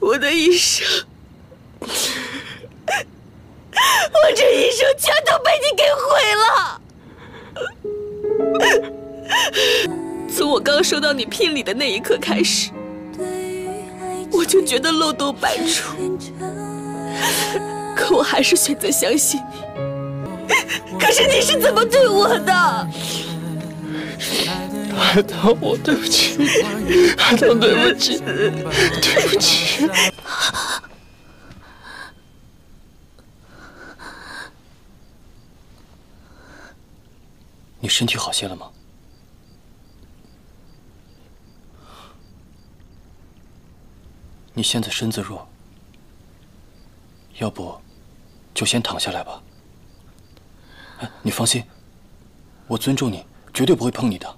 我的一生，我这一生全都被你给毁了。从我刚收到你聘礼的那一刻开始，我就觉得漏洞百出，可我还是选择相信你。可是你是怎么对我的？海棠，我对不起，海棠，对不起，对不起。你身体好些了吗？你现在身子弱，要不就先躺下来吧。哎，你放心，我尊重你，绝对不会碰你的。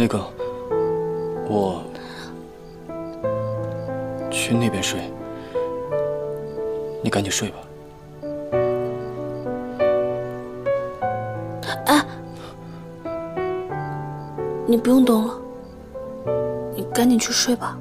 那个，我去那边睡，你赶紧睡吧。你不用动了，你赶紧去睡吧。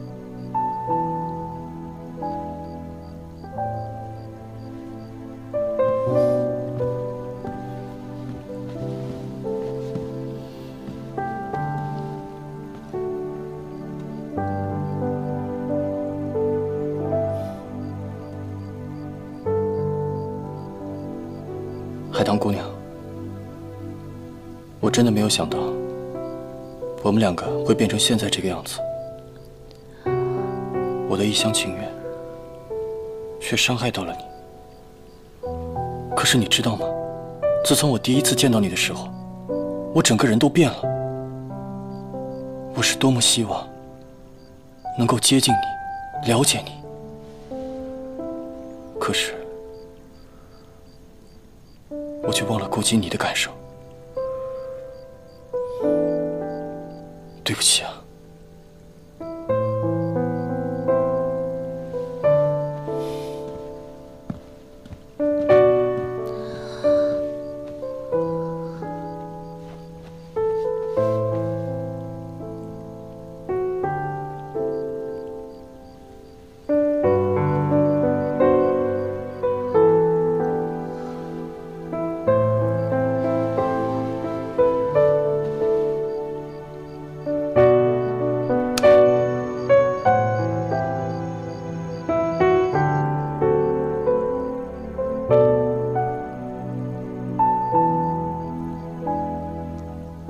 海棠姑娘，我真的没有想到，我们两个会变成现在这个样子。我的一厢情愿，却伤害到了你。可是你知道吗？自从我第一次见到你的时候，我整个人都变了。我是多么希望能够接近你，了解你。可是。我却忘了顾及你的感受，对不起啊。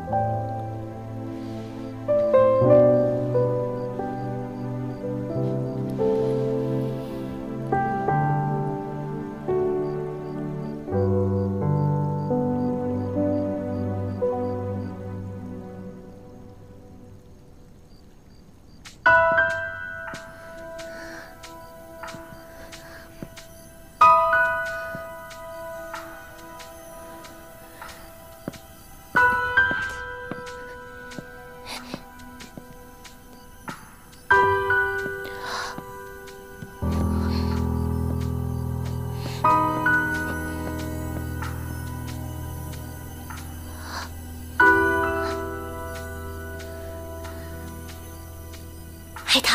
海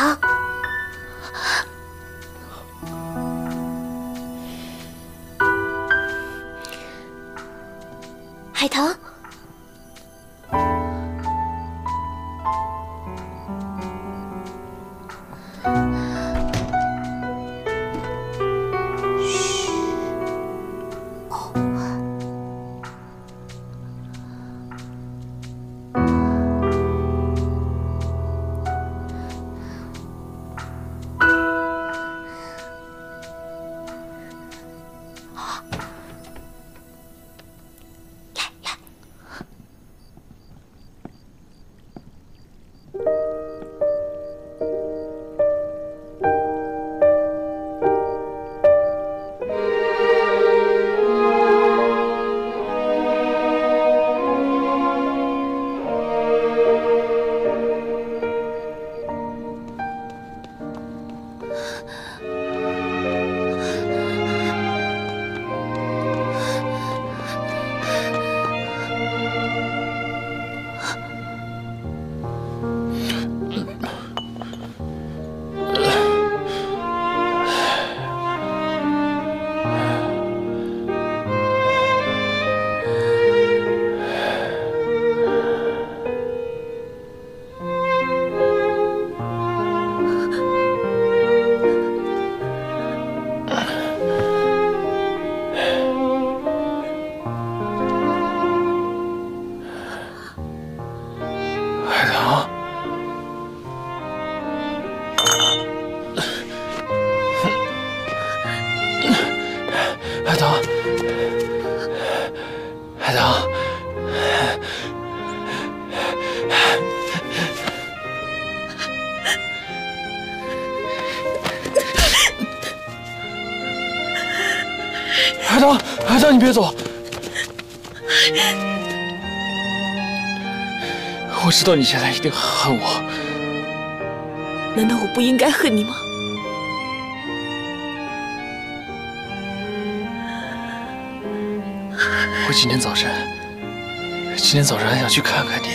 棠，海棠。海棠，海棠，海棠，你别走！我知道你现在一定恨我，难道我不应该恨你吗？我今天早晨，今天早晨还想去看看你，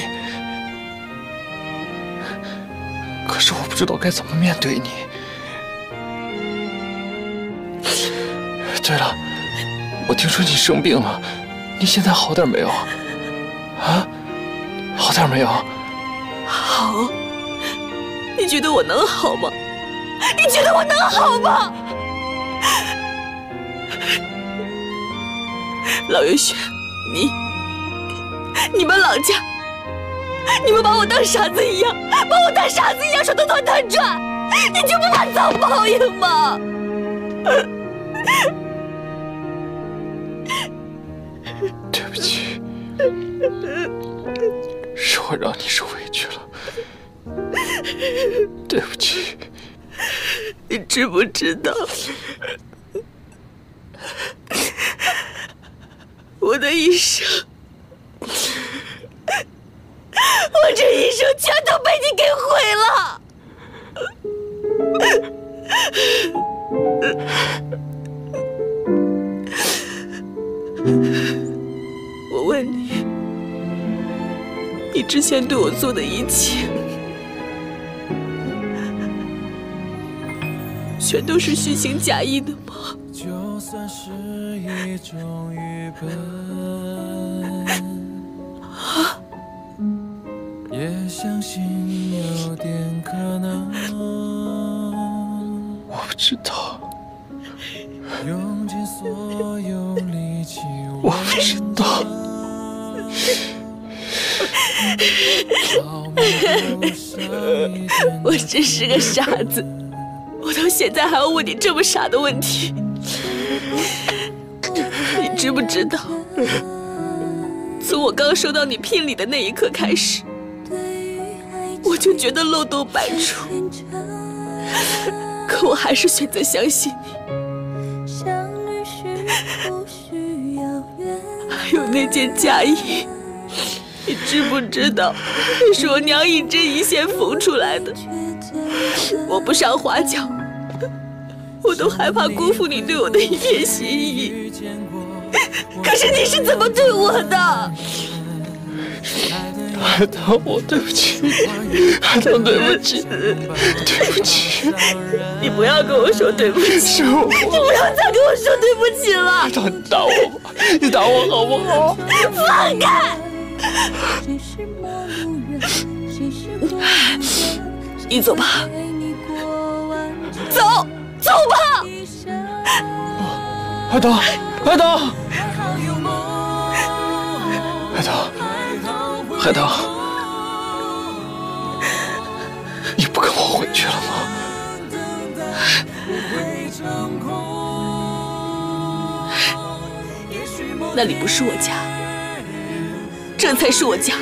可是我不知道该怎么面对你。对了，我听说你生病了，你现在好点没有？啊，好点没有？好，你觉得我能好吗？你觉得我能好吗？老月轩，你、你们老家，你们把我当傻子一样，把我当傻子一样说的团团转，你就不怕遭报应吗？对不起，是我让你受委屈了，对不起。你知不知道？我的一生，我这一生全都被你给毁了。我问你，你之前对我做的一切，全都是虚情假意的？一种愚笨，也相信有点可能。我不知道，用尽所有力气，我不知道。我只是个傻子，我到现在还要问你这么傻的问题。你知不知道，从我刚收到你聘礼的那一刻开始，我就觉得漏洞百出，可我还是选择相信你。还有那件嫁衣，你知不知道，那是我娘一针一线缝出来的，我不上花轿。我都害怕辜负你对我的一片心意，可是你是怎么对我的？海棠，我对不起，海棠，对不起，对不起。你不要跟我说对不起，是我，你不要再跟我说对不起了。海棠，你打我吧，你打我好不好？放开！你走吧，走。走吧，海棠，海棠，海棠，海棠，你不跟我回去了吗？那里不是我家，这才是我家。